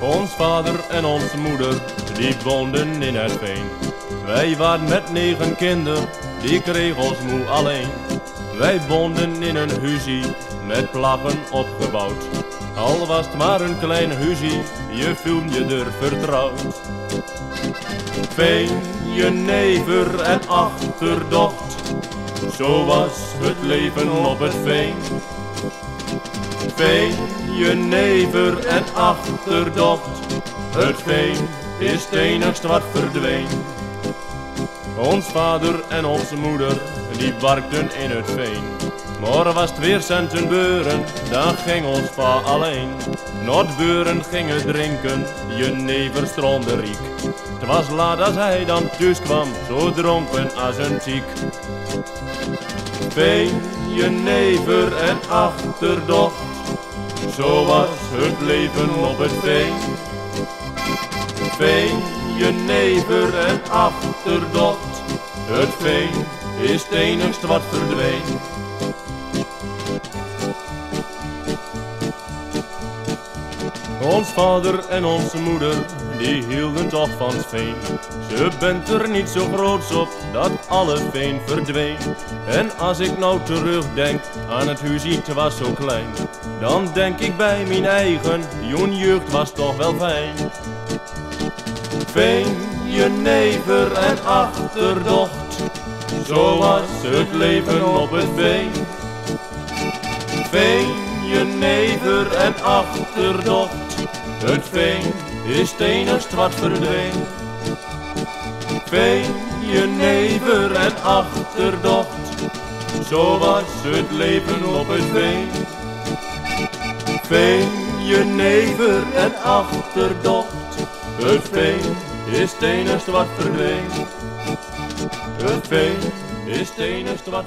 Ons vader en onze moeder, die woonden in het veen. Wij waren met negen kinderen, die kreeg ons moe alleen. Wij woonden in een huzie, met plaggen opgebouwd. Al was het maar een klein huzie, je voelt je er vertrouwd. Veen, je never en achterdocht, zo was het leven op het veen. Veen, je never en achterdocht, het veen is het enigst wat verdween. Ons vader en onze moeder, die werkten in het veen. Maar was het weer beuren, dan ging ons pa alleen. Not beuren gingen drinken, je never stroomde riek. Het was laat als hij dan thuis kwam, zo dronken als een ziek. Veen, je never en achterdocht, zo was het leven op het veen. Veen, je never en achterdocht, het veen is het enigst wat verdween. Ons vader en onze moeder, die hielden toch van het veen. Ze bent er niet zo groot op, dat alle veen verdween. En als ik nou terugdenk aan het huisje, het was zo klein. Dan denk ik bij mijn eigen, joen jeugd was toch wel fijn. Veen, je never en achterdocht, zo was het leven op het veen. Veen, je never en achterdocht, het veen is enigst wat verdween. Veen, je never en achterdocht, zo was het leven op het veen. Veen, je never en achterdocht, het veen is enigst wat. Het veen is het enigst wat.